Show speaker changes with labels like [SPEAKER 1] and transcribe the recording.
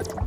[SPEAKER 1] you